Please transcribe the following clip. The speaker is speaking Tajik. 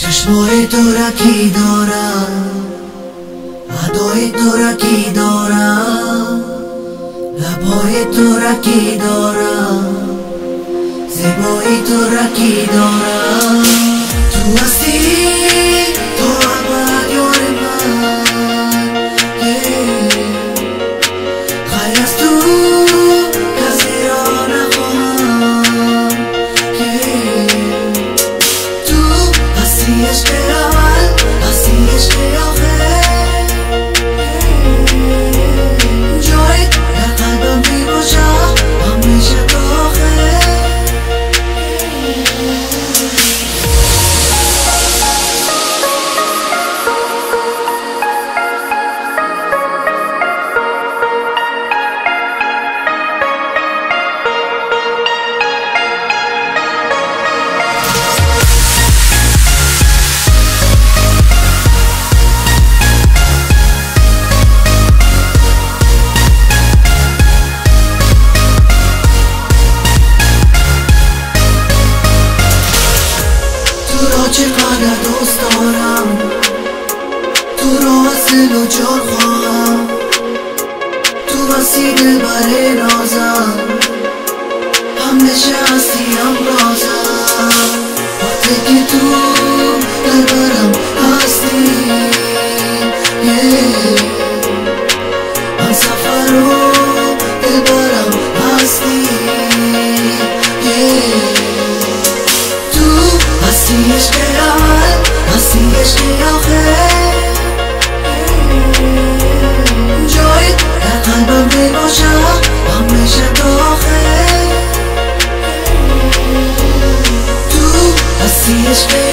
чашмои тура кӣ дорад адои тура кӣ дорад лабҳои тура кӣ дорад зебои тура кӣ дорад ту аз جان خواهم. تو وسیله برای رازم همیشه هستیم رازم. وقتی که تو this way